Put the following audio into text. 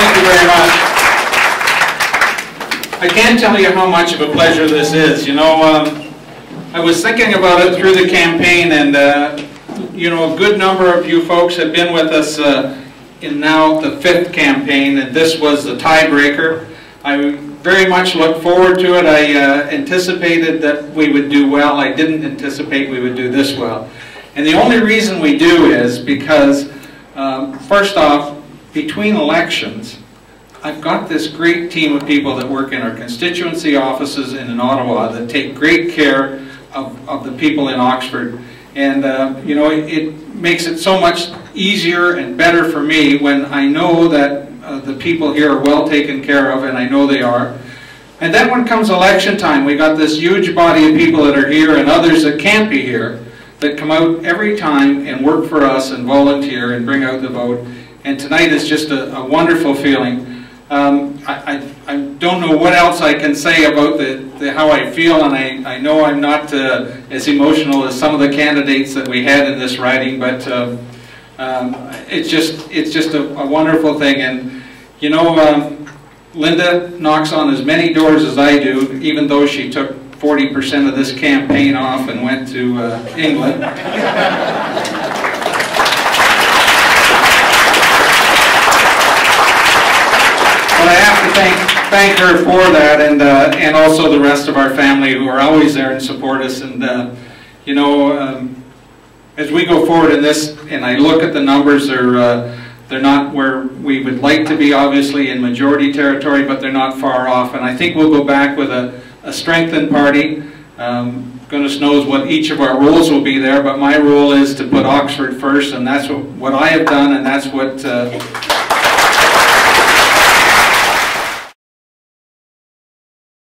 Thank you very much. I can't tell you how much of a pleasure this is. You know, um, I was thinking about it through the campaign, and uh, you know, a good number of you folks have been with us uh, in now the fifth campaign, and this was the tiebreaker. I very much look forward to it. I uh, anticipated that we would do well. I didn't anticipate we would do this well. And the only reason we do is because, um, first off, between elections, I've got this great team of people that work in our constituency offices and in Ottawa that take great care of, of the people in Oxford. And, uh, you know, it, it, makes it so much easier and better for me when I know that uh, the people here are well taken care of, and I know they are. And then when comes election time, we got this huge body of people that are here and others that can't be here that come out every time and work for us and volunteer and bring out the vote. And tonight is just a, a wonderful feeling. Um, I, I, I, don't know what else I can say about the, the how I feel, and I, I know I'm not uh, as emotional as some of the candidates that we had in this riding, but uh, um, it's just it's just a, a, wonderful thing. And you know, um, Linda knocks on as many doors as I do, even though she took 40% of this campaign off and went to uh, England. But I have to thank, her for that and, uh, and also the rest of our family who are always there and support us. And, uh, you know, um, as we go forward in this, and I look at the numbers, they're, uh, they're not where we would like to be, obviously, in majority territory, but they're not far off. And I think we'll go back with a, a strengthened party. Um, goodness knows what each of our roles will be there, but my role is to put Oxford first, and that's what, what I have done, and that's what uh,